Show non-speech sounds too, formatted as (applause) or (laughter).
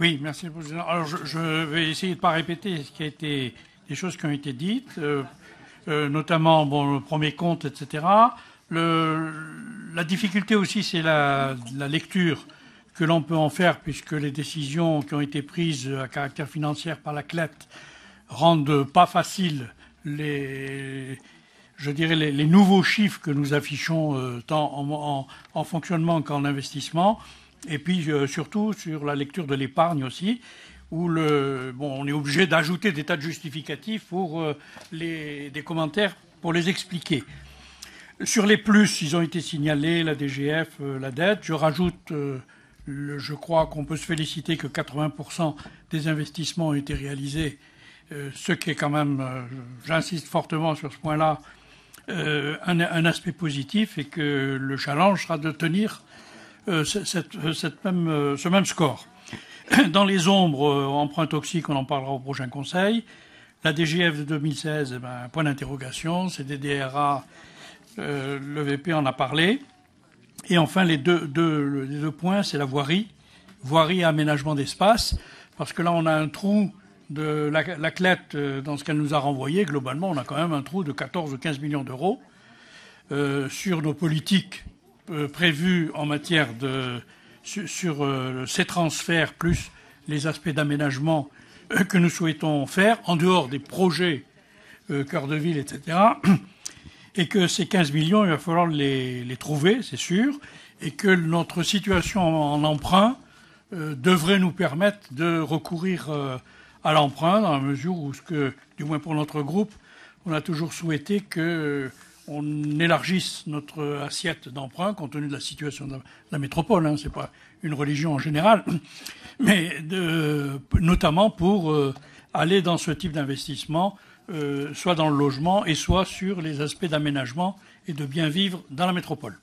Oui, merci, Président. Alors, je, vais essayer de ne pas répéter ce qui a été, les choses qui ont été dites, euh, euh, notamment bon, le premier compte, etc. La difficulté aussi, c'est la, lecture que l'on peut en faire, puisque les décisions qui ont été prises à caractère financier par la CLET rendent pas facile les, je dirais, les, nouveaux chiffres que nous affichons euh, tant en, fonctionnement qu'en investissement, et puis euh, surtout sur la lecture de l'épargne aussi, où le, bon, on est obligé d'ajouter des tas de justificatifs pour euh, les, des commentaires pour les expliquer. Sur les plus, ils ont été signalés, la DGF, la dette. Je rajoute, le, je crois qu'on peut se féliciter que 80% des investissements ont été réalisés, ce qui est quand même, j'insiste fortement sur ce point-là, euh, un, aspect positif et que le challenge sera de tenir euh, cette, même, euh, ce même score. (clears throat) Dans les ombres, emprunts toxiques, on en parlera au prochain Conseil. La DGF de 2016, eh ben, point d'interrogation. C'est des DRA, le VP en a parlé. Et enfin, les deux, points, c'est la voirie, voirie et aménagement d'espace, parce que là, on a un trou de la, euh, dans ce qu'elle nous a renvoyé, globalement, on a quand même un trou de 14 ou 15 millions d'euros euh, sur nos politiques euh, prévues en matière de sur, ces transferts plus les aspects d'aménagement que nous souhaitons faire en dehors des projets cœur de ville, etc. (clears throat) Et que ces 15 millions, il va falloir les, trouver, c'est sûr, et que notre situation en emprunt devrait nous permettre de recourir à l'emprunt, dans la mesure où, que, du moins pour notre groupe, on a toujours souhaité qu'on euh, élargisse notre assiette d'emprunt compte tenu de la situation de la métropole. Hein, Ce n'est pas une religion en général, (clears throat) mais notamment pour euh, aller dans ce type d'investissement, euh, soit dans le logement et soit sur les aspects d'aménagement et de bien vivre dans la métropole.